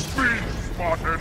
Speed, Spartan!